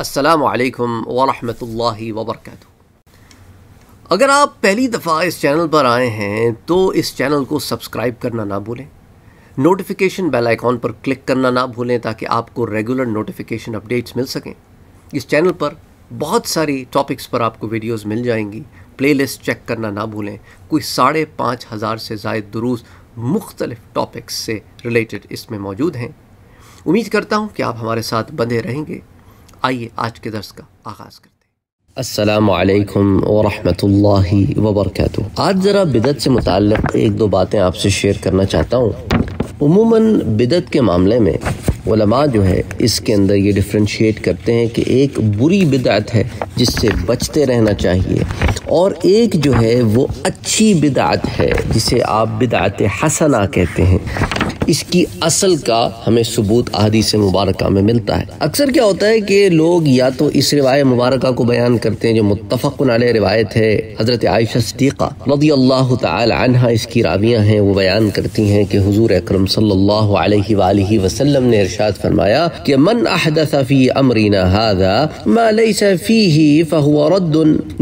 السلام علیکم ورحمۃ اللہ وبرکاتہ۔ اگر آپ پہلی دفعہ اس چینل پر آئے ہیں تو اس چینل کو سبسکرائب کرنا نہ بھولیں۔ نوٹیفیکیشن بیل آئیکن پر کلک کرنا نہ بھولیں تاکہ آپ کو ریگولر نوٹیفیکیشن اپڈیٹس مل سکیں۔ اس چینل پر بہت ساری ٹاپکس پر آپ کو ویڈیوز مل جائیں گی۔ پلے لسٹ چیک کرنا نہ بھولیں۔ کوئی ساڑھے پانچ ہزار سے زائد دروس مختلف ٹاپکس سے ریلیٹڈ اس میں موجود ہیں۔ امید کرتا ہوں کہ آپ ہمارے ساتھ بندے رہیں گے۔ آئیے آج کے درس کا آغاز کرتے ہیں۔ السلام علیکم ورحمۃ اللہ وبرکاتہ۔ آج ذرا بدت سے متعلق ایک دو باتیں آپ سے شیئر کرنا چاہتا ہوں۔ عموماً بدت کے معاملے میں علماء جو ہے اس کے اندر یہ ڈفرینشیٹ کرتے ہیں کہ ایک بری بدعت ہے جس سے بچتے رہنا چاہیے اور ایک جو ہے وہ اچھی بدعت ہے جسے آپ بدعت حسنہ کہتے ہیں۔ اس کی اصل کا ہمیں ثبوت احادیث مبارکہ میں ملتا ہے۔ اکثر کیا ہوتا ہے کہ لوگ یا تو اس روایت مبارکہ کو بیان کرتے ہیں جو متفق علیہ روایت ہے۔ حضرت عائشہ صدیقہ رضی اللہ تعالی عنہ اس کی راویاں ہیں، وہ بیان کرتی ہیں کہ حضور اکرم صلی اللہ علیہ وآلہ وسلم نے ارشاد فرمایا کہ من احدث فی امرنا هذا ما ليس فيه فهو رد۔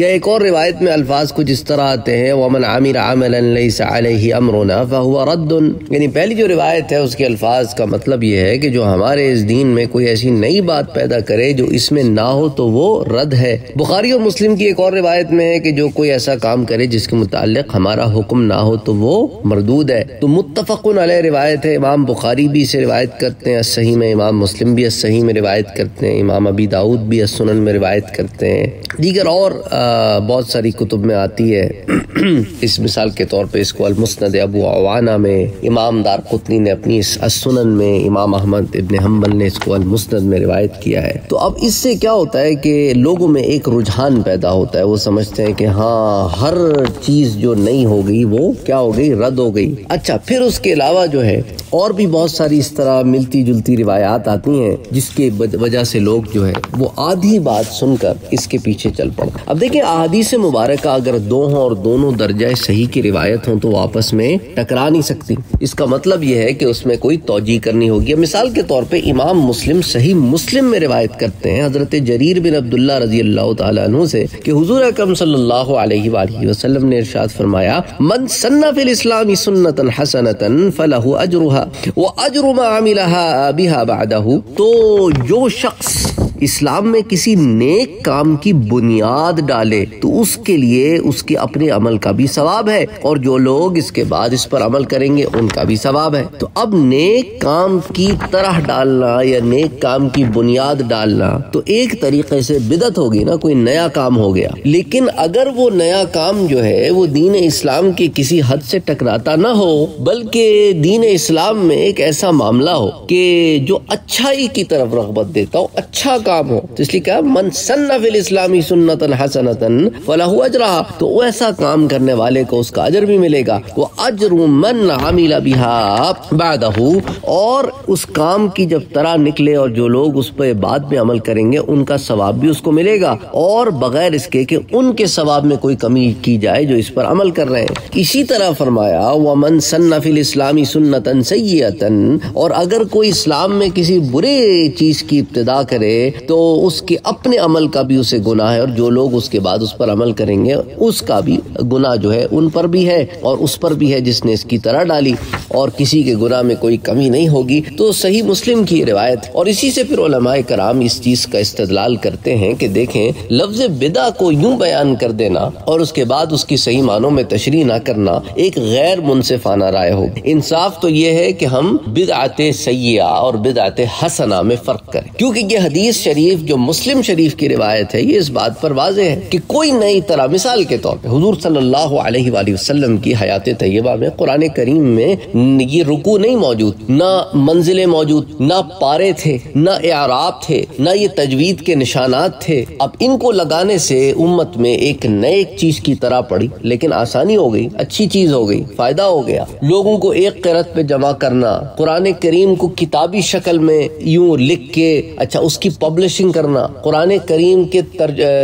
گئے ایک اور روایت میں الفاظ کچھ اس طرح آتے ہیں، ومن عمل عملا ليس عليه امرنا فهو رد۔ یعنی پہلی جو روایت روایت ہے، اس کے الفاظ کا مطلب یہ ہے کہ جو ہمارے اس دین میں کوئی ایسی نئی بات پیدا کرے جو اس میں نہ ہو تو وہ رد ہے۔ بخاری و مسلم کی ایک اور روایت میں ہے کہ جو کوئی ایسا کام کرے جس کے متعلق ہمارا حکم نہ ہو تو وہ مردود ہے۔ تو متفق علیہ روایت ہے، امام بخاری بھی اسے روایت کرتے ہیں، صحیح میں امام مسلم بھی صحیح میں روایت کرتے ہیں، امام ابی داود بھی سنن میں روایت کرتے ہیں۔ دیگر اور بہت ساری کتب میں آتی ہے۔ اس مثال کے طور پہ اس کو المسند ابو عوانہ میں امام دار قطنی نے اپنی اس السنن میں امام احمد ابن حنبل نے اس کو المسند میں روایت کیا ہے۔ تو اب اس سے کیا ہوتا ہے کہ لوگوں میں ایک رجحان پیدا ہوتا ہے۔ وہ سمجھتے ہیں کہ ہاں ہر چیز جو نہیں ہو گئی، وہ کیا ہو گئی؟ رد ہو گئی۔ اچھا پھر اس کے علاوہ جو ہے، اور بھی بہت ساری اس طرح ملتی جلتی روایات آتی ہیں جس کے وجہ سے لوگ جو ہے، وہ آدھی بات سن کر اس کے پیچھے چل پڑ اب دیکھیں، احادیث مبارکہ اگر دو ہوں اور دونوں درجہ صحیح کی روایت ہوں تو آپس میں ٹکرا نہیں سکتی۔ اس کا مطلب یہ ہے ہے کہ اس میں کوئی توجہ کرنی ہوگی۔ مثال کے طور پہ امام مسلم صحیح مسلم میں روایت کرتے ہیں حضرت جریر بن عبداللہ رضی اللہ تعالیٰ عنہ سے کہ حضور اکرم صلی اللہ علیہ وآلہ وسلم نے ارشاد فرمایا، من سنہ فی الاسلام سنتا حسنتا فلہ اجرها و اجر ما عملها بها بعده تو جو شخص اسلام میں کسی نیک کام کی بنیاد ڈالے تو اس کے لیے اس کے اپنے عمل کا بھی ثواب ہے اور جو لوگ اس کے بعد اس پر عمل کریں گے ان کا بھی ثواب ہے۔ تو اب نیک کام کی طرح ڈالنا یا نیک کام کی بنیاد ڈالنا تو ایک طریقے سے بدت ہوگی نا، کوئی نیا کام ہو گیا۔ لیکن اگر وہ نیا کام جو ہے، وہ دین اسلام کی کسی حد سے ٹکراتا نہ ہو، بلکہ دین اسلام میں ایک ایسا معاملہ ہو کہ جو اچھائی کی طرف رغبت دیتا ہو اچھا کام ہو تو اس لیے کہا، من سن فی الاسلامی سنتا حسنتا فلاح اجرا تو ایسا کام کرنے والے کو اس کا اجر بھی ملے گا۔ وہ اجر من عمل بها بعدہ۔ اور اس کام کی جب طرح نکلے اور جو لوگ اس پہ بعد میں عمل کریں گے، ان کا ثواب بھی اس کو ملے گا۔ اور بغیر اس کے کہ ان کے ثواب میں کوئی کمی کی جائے جو اس پر عمل کر رہے ہیں۔ اسی طرح فرمایا، ومن سن فی الاسلامی سنتا سیئتا اور اگر کوئی اسلام میں کسی برے چیز کی ابتدا کرے تو اس کے اپنے عمل کا بھی اسے گناہ ہے اور جو لوگ اس کے بعد اس پر عمل کریں گے اس کا بھی گناہ جو ہے ان پر بھی ہے اور اس پر بھی ہے جس نے اس کی طرح ڈالی اور کسی کے گناہ میں کوئی کمی نہیں ہوگی۔ تو صحیح مسلم کی روایت۔ اور اسی سے پھر علماء کرام اس چیز کا استدلال کرتے ہیں کہ دیکھیں، لفظ بدا کو یوں بیان کر دینا اور اس کے بعد اس کی صحیح معنوں میں تشریح نہ کرنا ایک غیر منصفانہ رائے ہوگی انصاف تو یہ ہے کہ ہم بدعت سیاح اور بدعت حسنہ میں فرق کریں۔ کیونکہ یہ حدیث شریف جو مسلم شریف کی روایت ہے، یہ اس بات پر واضح ہے کہ کوئی نئی طرح، مثال کے طور پہ، حضور صلی اللہ علیہ وآلہ وسلم کی حیات طیبہ میں قرآن کریم میں یہ رکو نہیں موجود، نہ منزلیں موجود، نہ پارے تھے، نہ اعراب تھے، نہ یہ تجوید کے نشانات تھے۔ اب ان کو لگانے سے امت میں ایک نئے چیز کی طرح پڑی، لیکن آسانی ہو گئی، اچھی چیز ہو گئی، فائدہ ہو گیا۔ لوگوں کو ایک قرت پہ جمع کرنا، قرآن کریم کو کتابی شکل میں یوں لکھ کے اچھا اس کی پبلشنگ کرنا، قرآن کریم کے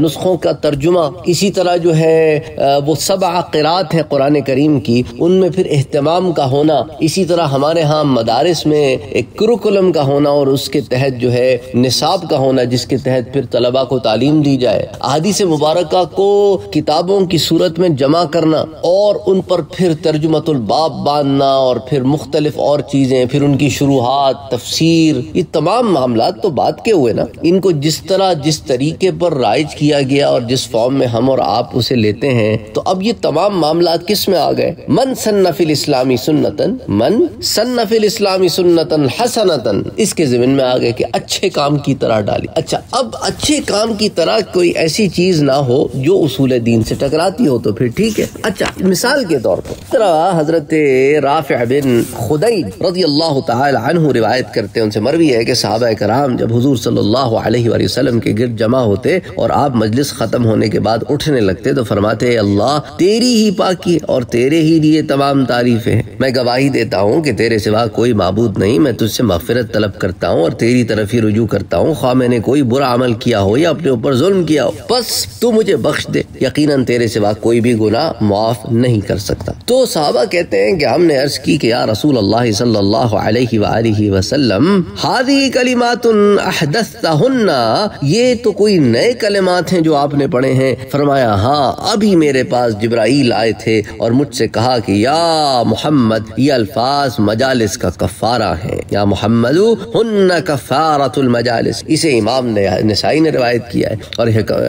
نسخوں کا ترجمہ، اسی طرح جو ہے وہ سب عقرات ہے قرآن کریم کی، ان میں پھر اہتمام کا ہونا، اسی طرح ہمارے ہاں مدارس میں ایک کروکولم کا ہونا اور اس کے تحت جو ہے نصاب کا ہونا، جس کے تحت پھر طلبہ کو تعلیم دی جائے۔ احادیث مبارکہ کو کتابوں کی صورت میں جمع کرنا اور ان پر پھر ترجمت الباب باندھنا اور پھر مختلف اور چیزیں، پھر ان کی شروحات، تفسیر، یہ تمام معاملات تو بات کے ہوئے نا۔ ان کو جس طرح جس طریقے پر رائج کیا گیا اور جس فارم میں ہم اور آپ اسے لیتے ہیں، تو اب یہ تمام معاملات کس میں آ گئے؟ من صنف الاسلامی سنتن من صنف الاسلامی سنتن حسنتن اس کے زمین میں آ گئے کہ اچھے کام کی طرح ڈالی۔ اچھا اب اچھے کام کی طرح کوئی ایسی چیز نہ ہو جو اصول دین سے ٹکراتی ہو تو پھر ٹھیک ہے۔ اچھا مثال کے طور پر۔ حضرت رافع بن خدی رضی اللہ تعالی عنہ روایت کرتے ہیں۔ ان سے مروی ہے کہ صحابہ کرام جب حضور صلی اللہ اللہ علیہ وآلہ وسلم کے گرد جمع ہوتے اور آپ مجلس ختم ہونے کے بعد اٹھنے لگتے تو فرماتے اللہ تیری ہی پاکی اور تیرے ہی لیے تمام تعریفیں میں گواہی دیتا ہوں کہ تیرے سوا کوئی معبود نہیں، میں تجھ سے مغفرت طلب کرتا ہوں اور تیری طرف ہی رجوع کرتا ہوں۔ خواہ میں نے کوئی برا عمل کیا ہو یا اپنے اوپر ظلم کیا ہو، بس تو مجھے بخش دے۔ یقیناً تیرے سوا کوئی بھی گناہ معاف نہیں کر سکتا۔ تو صحابہ کہتے ہیں کہ ہم نے عرض کی کہ یا رسول اللہ صلی اللہ علیہ وآلہ وسلم ہادی کلمات احدثتہن یہ تو کوئی نئے کلمات ہیں جو آپ نے پڑھے ہیں۔ فرمایا ہاں ابھی میرے پاس جبرائیل آئے تھے اور مجھ سے کہا کہ، یا محمد، یہ الفاظ مجالس کا کفارہ ہیں۔ یا محمد، ہن کفارت المجالس۔ اسے امام نے نسائی نے روایت کیا ہے اور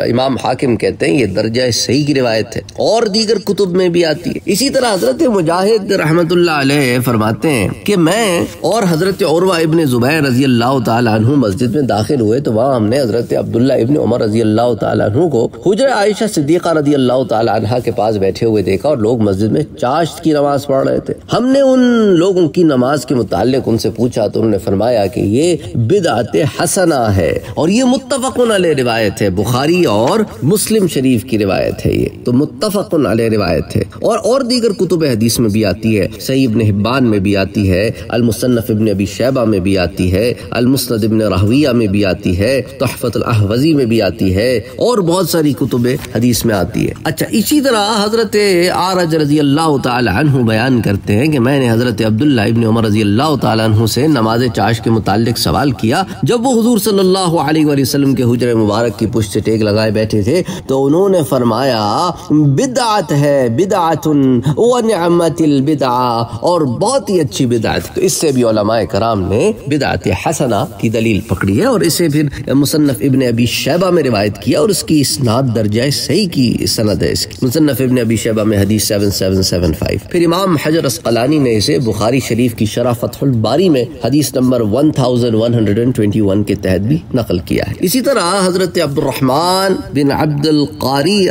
امام حاکم کہتے ہیں، یہ درجہ صحیح کی روایت ہے۔ اور دیگر کتب میں بھی آتی ہے۔ اسی طرح حضرت مجاہد رحمت اللہ علیہ فرماتے ہیں کہ میں اور حضرت عروہ ابن زبیر رضی اللہ تعالیٰ عنہ مسجد میں داخل ہوئے ہوئے تو وہاں ہم نے حضرت عبداللہ ابن عمر رضی اللہ تعالیٰ عنہ کو حجر عائشہ صدیقہ رضی اللہ تعالیٰ عنہ کے پاس بیٹھے ہوئے دیکھا اور لوگ مسجد میں چاشت کی نماز پڑھ رہے تھے۔ ہم نے ان لوگوں کی نماز کے متعلق ان سے پوچھا تو انہوں نے فرمایا کہ یہ بدعت حسنہ ہے اور یہ متفق علیہ روایت ہے۔ بخاری اور مسلم شریف کی روایت ہے یہ۔ تو متفق علیہ روایت ہے۔ اور اور دیگر کتب حدیث میں بھی آتی ہے۔ صحیح ابن حبان میں بھی آتی ہے۔ المصنف ابن ابی شیبہ میں بھی آتی ہے۔ المسند ابن رحویہ میں بھی آتی آتی ہے تحفت الاحوزی میں بھی آتی ہے اور بہت ساری کتب حدیث میں آتی ہے۔ اچھا اسی طرح حضرت آرج رضی اللہ تعالی عنہ بیان کرتے ہیں کہ میں نے حضرت عبداللہ ابن عمر رضی اللہ تعالی عنہ سے نماز چاش کے متعلق سوال کیا۔ جب وہ حضور صلی اللہ علیہ وآلہ وسلم کے حجر مبارک کی پشت سے ٹیک لگائے بیٹھے تھے، تو انہوں نے فرمایا، بدعت ہے، بدعت ونعمت البدعہ، اور بہت ہی اچھی بدعت۔ تو اس سے بھی علماء کرام نے بدعت حسنہ کی دلیل پکڑی ہے اور اسے پھر مصنف ابن ابی شیبہ میں روایت کیا اور اس کی اسناد درجہ صحیح کی سند ہے اس کی۔ مصنف ابن ابی شیبہ میں حدیث 7775 پھر امام حجر اسقلانی نے اسے بخاری شریف کی شرح فتح الباری میں حدیث نمبر 1121 کے تحت بھی نقل کیا ہے۔ اسی طرح حضرت عبد الرحمن بن عبد القاری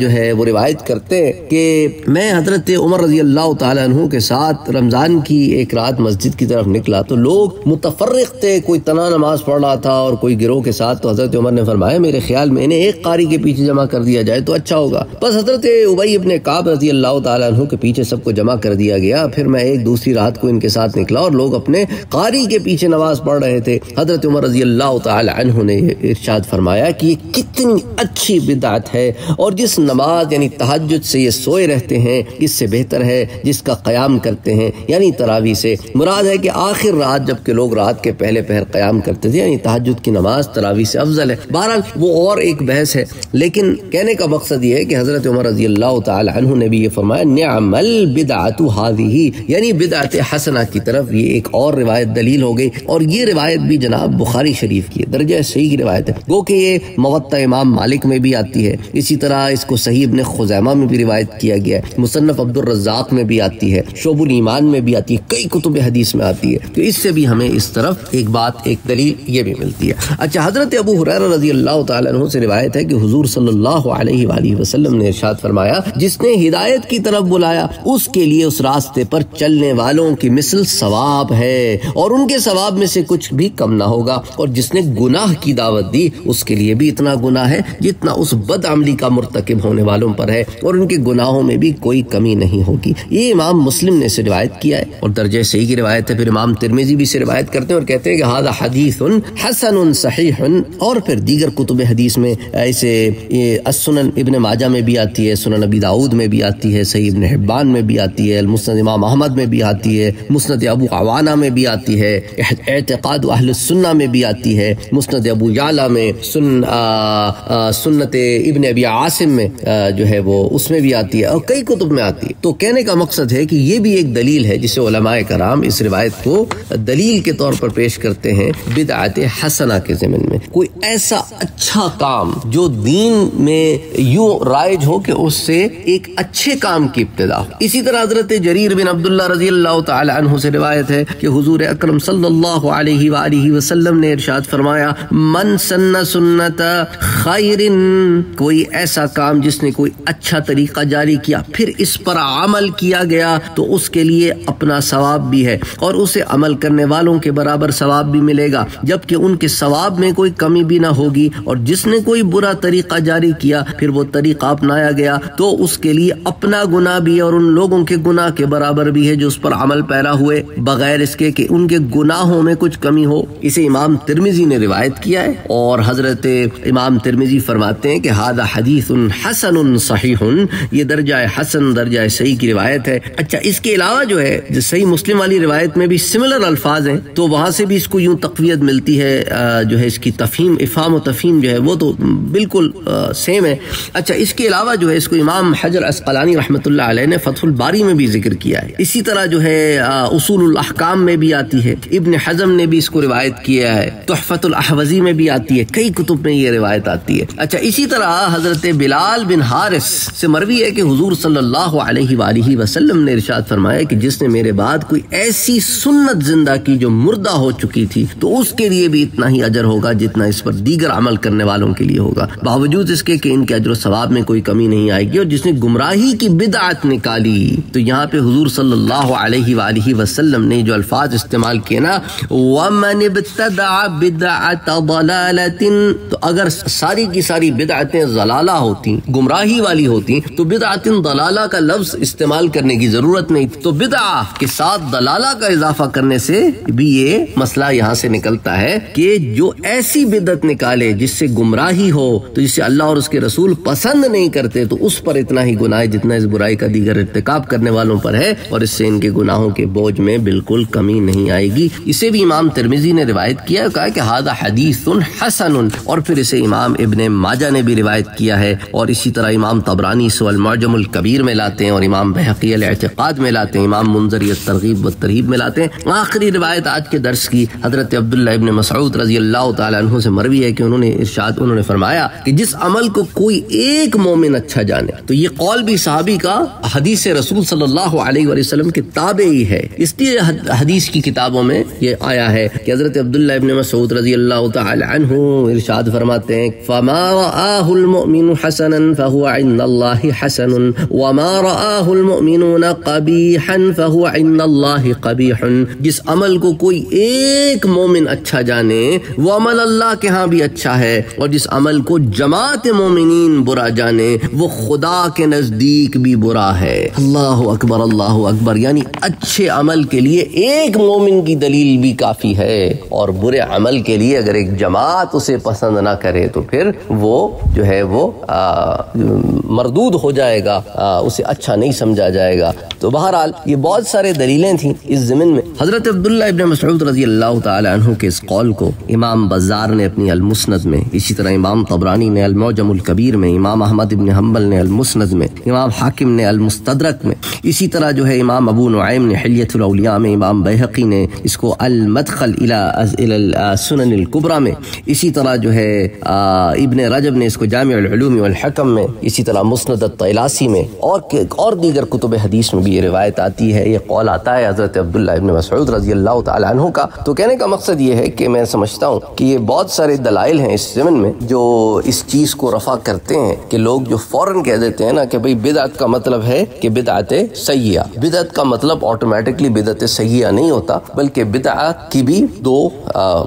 جو ہے وہ روایت کرتے ہیں کہ میں حضرت عمر رضی اللہ تعالیٰ عنہ کے ساتھ رمضان کی ایک رات مسجد کی طرف نکلا تو لوگ متفرق تھے، کوئی تنا نماز پڑھ رہا تھا اور کوئی گروہ کے ساتھ تو حضرت عمر نے فرمایا، میرے خیال میں انہیں ایک قاری کے پیچھے جمع کر دیا جائے تو اچھا ہوگا۔ بس حضرت ابئی ابن کعب رضی اللہ تعالیٰ عنہ کے پیچھے سب کو جمع کر دیا گیا۔ پھر میں ایک دوسری رات کو ان کے ساتھ نکلا اور لوگ اپنے قاری کے پیچھے نماز پڑھ رہے تھے۔ حضرت عمر رضی اللہ تعالی عنہ نے ارشاد فرمایا کہ یہ کتنی اچھی بدعت ہے اور جس نماز یعنی تحجد سے یہ سوئے رہتے ہیں، اس سے بہتر ہے جس کا قیام کرتے ہیں۔ یعنی تراوی سے۔ مراد ہے کہ آخر رات جبکہ لوگ رات کے پہلے پہر قیام کرتے تھے یعنی تحجد کی نماز تراوی سے افضل ہے۔ بہرحال وہ اور ایک بحث ہے۔ لیکن کہنے کا مقصد یہ ہے کہ حضرت عمر رضی اللہ تعالی عنہ نے بھی یہ فرمایا، نعم البدعت هذه یعنی بدعت حسنہ کی طرف یہ ایک اور روایت دلیل ہو گئی۔ اور یہ روایت بھی جناب بخاری شریف کی ہے۔ درجہ صحیح کی روایت ہے۔ گو کہ یہ موطا امام مالک میں بھی آتی ہے۔ اسی طرح اس کو صحیح ابن خزیمہ میں بھی روایت کیا گیا ہے۔ مصنف عبد الرزاق میں بھی آتی ہے۔ شعب الایمان میں بھی آتی ہے۔ کئی کتب حدیث میں آتی ہے۔ تو اس سے بھی ہمیں اس طرف ایک بات، ایک دلیل یہ بھی ملتی ہے۔ کیا۔ اچھا حضرت ابو حریر رضی اللہ تعالیٰ عنہ سے روایت ہے کہ حضور صلی اللہ علیہ وآلہ وسلم نے ارشاد فرمایا، جس نے ہدایت کی طرف بلایا، اس کے لیے اس راستے پر چلنے والوں کی مثل ثواب ہے اور ان کے ثواب میں سے کچھ بھی کم نہ ہوگا۔ اور جس نے گناہ کی دعوت دی، اس کے لیے بھی اتنا گناہ ہے جتنا اس بد عملی کا مرتکب ہونے والوں پر ہے اور ان کے گناہوں میں بھی کوئی کمی نہیں ہوگی۔ یہ امام مسلم نے سے روایت کیا ہے۔ اور درجہ صحیح کی روایت ہے، پھر امام ترمیزی بھی سے روایت کرتے ہیں اور کہتے ہیں کہ حدیث حسن حسن صحیح اور پھر دیگر کتب حدیث میں ایسے السنن ابن ماجہ میں بھی آتی ہے، سنن نبی داود میں بھی آتی ہے، صحیح ابن حبان میں بھی آتی ہے، المسند امام محمد میں بھی آتی ہے، مسند ابو عوانہ میں بھی آتی ہے، اعتقاد اہل السنہ میں بھی آتی ہے، مسند ابو یعلا میں، سن سنت ابن ابی عاصم میں جو ہے وہ اس میں بھی آتی ہے اور کئی کتب میں آتی ہے۔ تو کہنے کا مقصد ہے کہ یہ بھی ایک دلیل ہے، جسے علماء کرام اس روایت کو دلیل کے طور پر پیش کرتے ہیں، بدعت حسنہ کے زمن میں۔ کوئی ایسا اچھا کام جو دین میں یوں رائج ہو کہ اس سے ایک اچھے کام کی ابتدا ہو۔ اسی طرح حضرت جریر بن عبداللہ رضی اللہ تعالی عنہ سے روایت ہے کہ حضور اکرم صلی اللہ علیہ وآلہ وسلم نے ارشاد فرمایا، من سن سنت خیر کوئی ایسا کام جس نے کوئی اچھا طریقہ جاری کیا، پھر اس پر عمل کیا گیا تو اس کے لیے اپنا ثواب بھی ہے اور اسے عمل کرنے والوں کے برابر ثواب بھی ملے گا، جبکہ ان کے ثواب میں کوئی کمی بھی نہ ہوگی اور جس نے کوئی برا طریقہ جاری کیا، پھر وہ طریقہ اپنایا گیا۔ تو اس کے لیے اپنا گناہ بھی اور ان لوگوں کے گناہ کے برابر بھی ہے جو اس پر عمل پیرا ہوئے۔ بغیر اس کے کہ ان کے گناہوں میں کچھ کمی ہو۔ اسے امام ترمیزی نے روایت کیا ہے۔ اور حضرت امام ترمیزی فرماتے ہیں کہ ہادہ حدیث حسن صحیح۔ یہ درجہ حسن، درجہ صحیح کی روایت ہے۔ اچھا اس کے علاوہ جو ہے، جو صحیح مسلم والی روایت میں بھی سملر الفاظ ہیں، تو وہاں سے بھی اس کو یوں تقویت ملتی ہے۔ جو ہے اس کی تفہیم افام و تفہیم جو ہے وہ تو بالکل سیم ہے۔ اچھا اس کے علاوہ جو ہے اس کو امام حجر اسقلانی رحمۃ اللہ علیہ نے فتح الباری میں بھی ذکر کیا ہے۔ اسی طرح جو ہے اصول الاحکام میں بھی آتی ہے۔ ابن حزم نے بھی اس کو روایت کیا ہے۔ تحفت الاحوزی میں بھی آتی ہے۔ کئی کتب میں یہ روایت آتی ہے۔ اچھا اسی طرح حضرت بلال بن حارث سے مروی ہے کہ حضور صلی اللہ علیہ وآلہ وسلم نے ارشاد فرمایا کہ جس نے میرے بعد کوئی ایسی سنت زندہ کی جو مردہ ہو چکی تھی، تو اس کے لیے بھی اتنا ہی اجر ہوگا جتنا اس پر دیگر عمل کرنے والوں کے لیے ہوگا۔ باوجود اس کے کہ ان کے اجر و ثواب میں کوئی کمی نہیں آئے گی اور جس نے گمراہی کی بدعت نکالی، تو یہاں پہ حضور صلی اللہ علیہ وآلہ وسلم نے جو الفاظ استعمال کیے نا، وَمَنِ ابْتَدَعَ بِدْعَةَ ضَلَالَةٍ۔ تو اگر ساری کی ساری بدعتیں ضلالہ ہوتی، گمراہی والی ہوتی، تو بدعت ضلالہ کا لفظ استعمال کرنے کی ضرورت نہیں۔ تو بدعہ کے ساتھ دلالہ کا اضافہ کرنے سے بھی یہ مسئلہ یہاں سے نکلتا ہے کہ جو ایسی بدت نکالے جس سے گمراہی ہو، تو جسے اللہ اور اس کے رسول پسند نہیں کرتے، تو اس پر اتنا ہی گناہ جتنا اس برائی کا دیگر ارتکاب کرنے والوں پر ہے، اور اس سے ان کے گناہوں کے بوجھ میں بالکل کمی نہیں آئے گی۔ اسے بھی امام ترمیزی نے روایت کیا، کہا کہ ہادہ حدیث حسن، اور پھر اسے امام ابن ماجہ نے بھی روایت کیا ہے۔ اور اسی طرح امام تبرانی سو المعجم الکبیر میں لاتے ہیں، اور امام بحقی الاعتقاد میں لاتے ہیں، امام منظری الترغیب و ترغیب میں لاتے ہیں۔ آخری روایت آج کے درس کی حضرت عبداللہ ابن مسعود رضی رضی اللہ تعالیٰ عنہ سے مروی ہے کہ انہوں نے ارشاد، انہوں نے فرمایا کہ جس عمل کو کوئی ایک مومن اچھا جانے، تو یہ قول بھی صحابی کا حدیث رسول صلی اللہ علیہ وآلہ وسلم کے تابعی ہے۔ اس لیے حدیث کی کتابوں میں یہ آیا ہے کہ حضرت عبداللہ ابن مسعود رضی اللہ تعالیٰ عنہ ارشاد فرماتے ہیں، فما رآہ المؤمن حسنا فهو عند اللہ حسن، وما رآہ المؤمنون قبیحا فهو عند اللہ قبیح جس عمل کو کوئی ایک مومن اچھا جانے وہ عمل اللہ کے ہاں بھی اچھا ہے۔ اور جس عمل کو جماعت مومنین برا جانے، وہ خدا کے نزدیک بھی برا ہے۔ اللہ اکبر اللہ اکبر۔ یعنی اچھے عمل کے لیے ایک مومن کی دلیل بھی کافی ہے۔ اور برے عمل کے لیے اگر ایک جماعت اسے پسند نہ کرے، تو پھر وہ جو ہے وہ مردود ہو جائے گا۔ اسے اچھا نہیں سمجھا جائے گا۔ تو بہرحال یہ بہت سارے دلیلیں تھیں اس زمین میں۔ حضرت عبداللہ ابن مسعود رضی اللہ تعالی عنہ کے اس قول کو امام بزار نے اپنی المسند میں، اسی طرح امام طبرانی نے الموجم الکبیر میں، امام احمد ابن حنبل نے المسند میں، امام حاکم نے المستدرک میں۔ اسی طرح جو ہے امام ابو نعیم نے حلیت الاولیاء میں، امام بحقی نے اس کو المدخل الى سنن القبرہ میں۔ اسی طرح جو ہے ابن رجب نے اس کو جامع العلوم والحکم میں، اسی طرح مسند الطیلاسی میں۔ اور اور دیگر کتب حدیث میں بھی یہ روایت آتی ہے۔ یہ قول آتا ہے حضرت عبداللہ ابن مسعود رضی اللہ تعالیٰ عنہ کا۔ تو کہنے کا مقصد یہ ہے کہ میں سمجھتا ہوں کہ یہ بہت سارے دلائل ہیں اس زمن میں جو اس چیز کو رفع کرتے ہیں کہ لوگ جو فوراً کہہ دیتے ہیں نا کہ بھئی بدعت کا مطلب ہے کہ بدعت سیاح۔ بدعت کا مطلب آٹومیٹکلی بدعت سیاح نہیں ہوتا، بلکہ بدعت کی بھی دو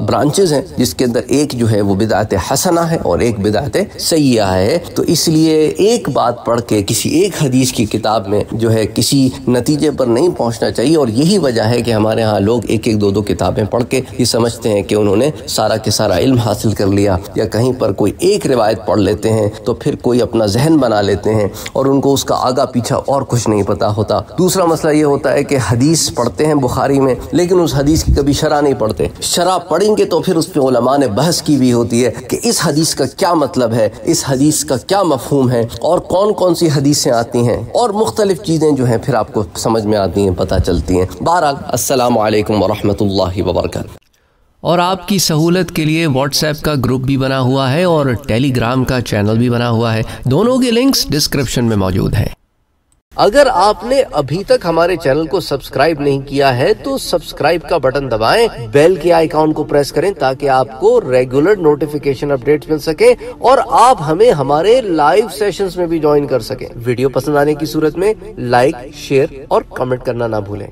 برانچز ہیں، جس کے اندر ایک جو ہے وہ بدعت حسنہ ہے اور ایک بدعت سیاح ہے۔ تو اس لیے ایک بات پڑھ کے کسی ایک حدیث کی کتاب میں جو ہے کسی نتیجے پر نہیں پہنچنا چاہیے اور یہی وجہ ہے کہ ہمارے ہاں لوگ ایک ایک دو دو کتابیں پڑھ کے یہ سمجھتے ہیں کہ انہوں نے سارا کے سارا علم حاصل کر لیا یا کہیں پر کوئی ایک روایت پڑھ لیتے ہیں تو پھر کوئی اپنا ذہن بنا لیتے ہیں اور ان کو اس کا آگا پیچھا اور کچھ نہیں پتا ہوتا۔ دوسرا مسئلہ یہ ہوتا ہے کہ حدیث پڑھتے ہیں بخاری میں، لیکن اس حدیث کی کبھی شرح نہیں پڑھتے۔ شرح پڑھیں گے تو پھر اس پہ علماء نے بحث کی بھی ہوتی ہے کہ اس حدیث کا کیا مطلب ہے، اس حدیث کا کیا مفہوم ہے اور کون کون سی حدیثیں آتی ہیں۔ اور مختلف چیزیں جو ہیں پھر آپ کو سمجھ میں آتی ہیں، پتہ چلتی ہیں۔ بہرحال، السلام علیکم ورحمۃ اللہ وبرکاتہ۔ اور آپ کی سہولت کے لیے واٹس ایپ کا گروپ بھی بنا ہوا ہے اور ٹیلی گرام کا چینل بھی بنا ہوا ہے۔ دونوں کے لنکس ڈسکرپشن میں موجود ہیں۔ اگر آپ نے ابھی تک ہمارے چینل کو سبسکرائب نہیں کیا ہے، تو سبسکرائب کا بٹن دبائیں۔ بیل کے آئیکن کو پریس کریں تاکہ آپ کو ریگولر نوٹیفیکیشن اپڈیٹ مل سکے اور آپ ہمیں ہمارے لائیو سیشنز میں بھی جوائن کر سکیں۔ ویڈیو پسند آنے کی صورت میں لائک شیئر اور کمنٹ کرنا نہ بھولیں۔